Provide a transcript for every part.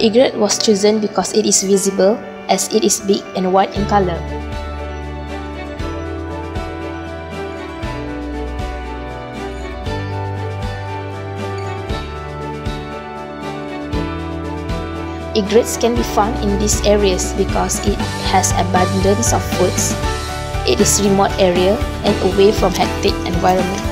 Egret was chosen because it is visible as it is big and white in color. Egrets can be found in these areas because it has abundance of foods, it is remote area and away from hectic environment.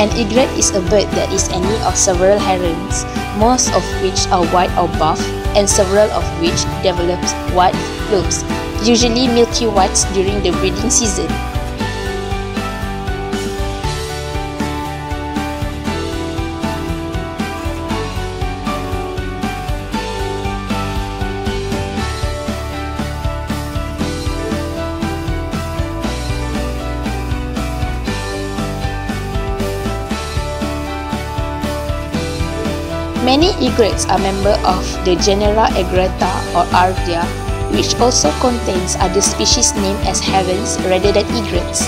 An egret is a bird that is any of several herons, most of which are white or buff, and several of which develop white plumes, usually milky whites during the breeding season. Many egrets are members of the genera Egretta or Ardea, which also contains other species named as herons rather than egrets.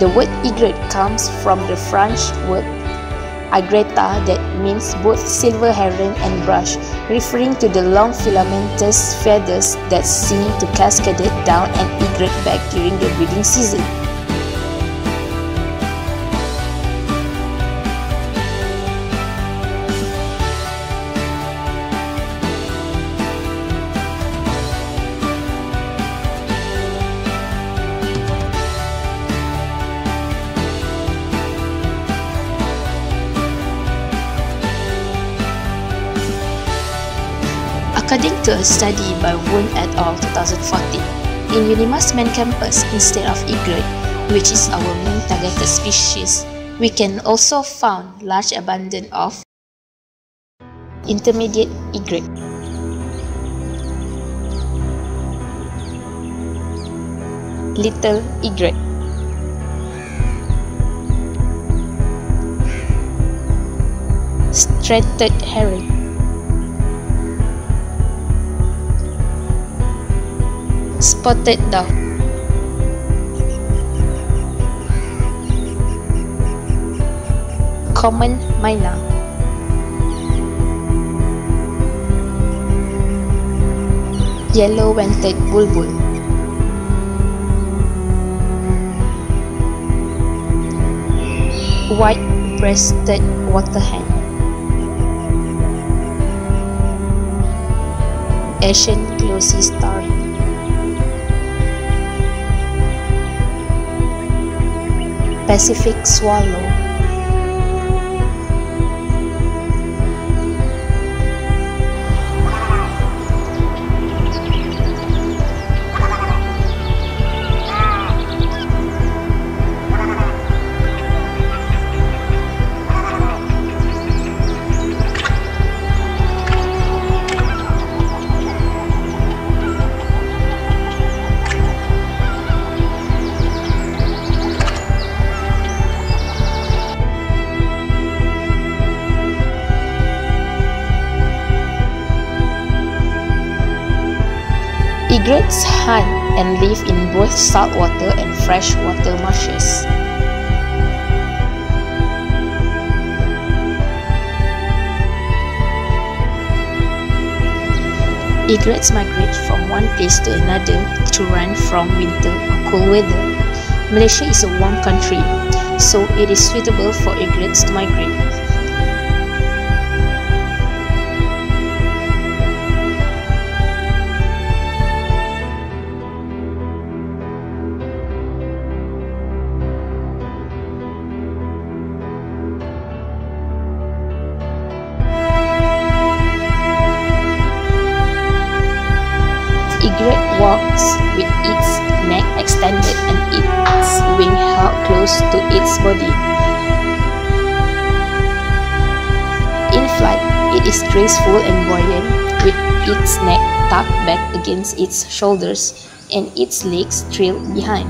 The word egret comes from the French word aigretta that means both silver heron and brush, referring to the long filamentous feathers that seem to cascade down an egret back during the breeding season. According to a study by Woon et al. 2014, in Unimas main campus instead of egret, which is our main targeted species, we can also found large abundance of intermediate egret. Little egret Striated heron spotted dove common myna yellow-vented bulbul. White-breasted waterhen Asian glossy starry Pacific swallow Egrets hunt and live in both saltwater and freshwater marshes. Egrets migrate from one place to another to run from winter or cold weather. Malaysia is a warm country, so it is suitable for egrets to migrate. close to its body. In flight, it is graceful and buoyant, with its neck tucked back against its shoulders and its legs trailed behind.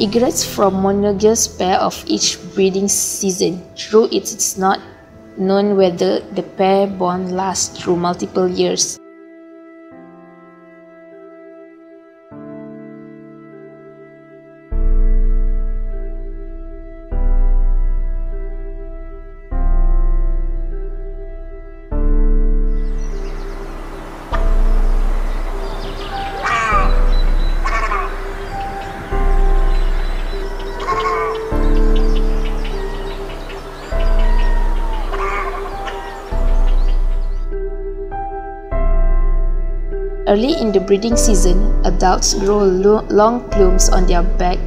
Egrets from monogamous pair of each breeding season through its snout known whether the pair bond lasts through multiple years. Early in the breeding season, adults grow lo long plumes on their back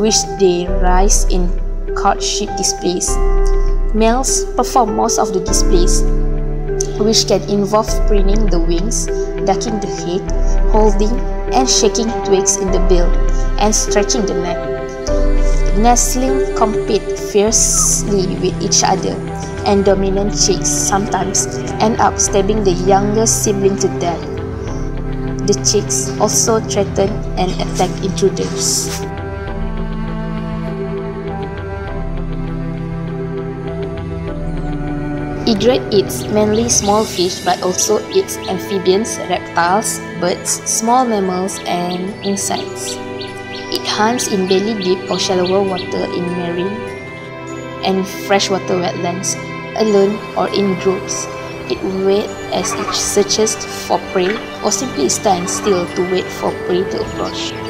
which they raise in courtship displays. Males perform most of the displays, which can involve preening the wings, ducking the head, holding and shaking twigs in the bill, and stretching the neck. Nestling compete fiercely with each other, and dominant chicks sometimes end up stabbing the younger sibling to death. The chicks also threaten and attack intruders. Egret eats mainly small fish but also eats amphibians, reptiles, birds, small mammals, and insects. It hunts in belly deep or shallower water in marine and freshwater wetlands, alone or in groups. It waits as it searches for prey or simply stand still to wait for prey to approach.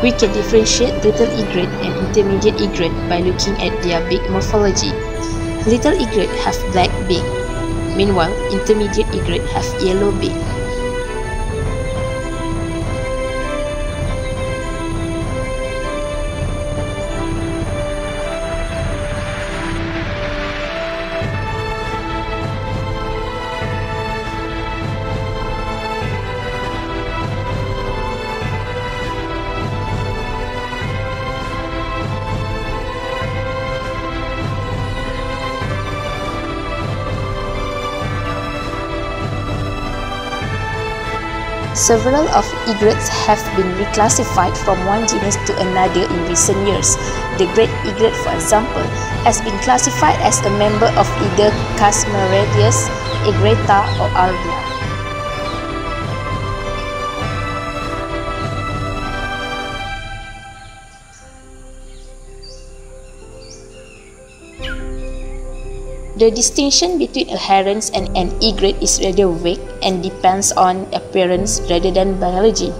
We can differentiate little egret and intermediate egret by looking at their beak morphology. Little egret have black beak, meanwhile intermediate egret have yellow beak. Several of egrets have been reclassified from one genus to another in recent years. The great egret, for example, has been classified as a member of either Casmerarius, Egretta, or Ardia. The distinction between a heron and an egret is rather vague and depends on appearance rather than biology.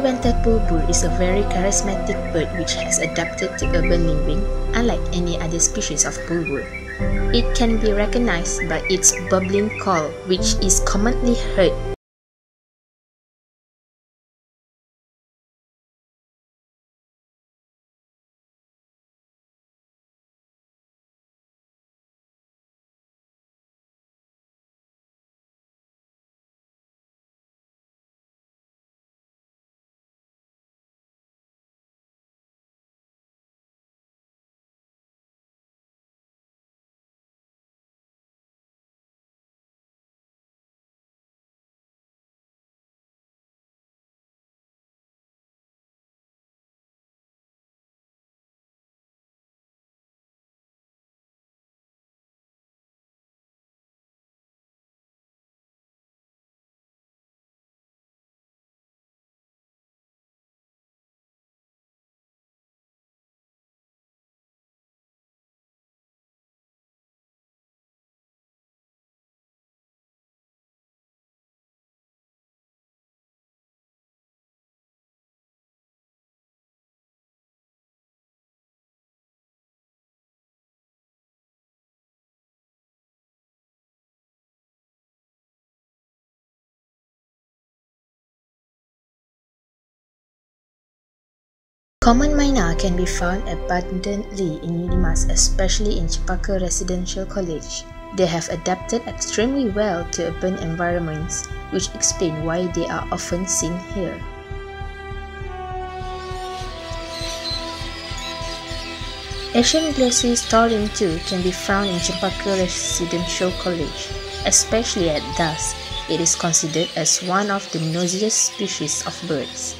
Blue-vented bulbul is a very charismatic bird which has adapted to urban living, unlike any other species of bulbul. It can be recognized by its bubbling call, which is commonly heard Common myna can be found abundantly in Unimas, especially in Chempaka Residential College. They have adapted extremely well to urban environments, which explain why they are often seen here. Asian glossy starling too can be found in Chempaka Residential College, especially at dusk. It is considered as one of the noisiest species of birds.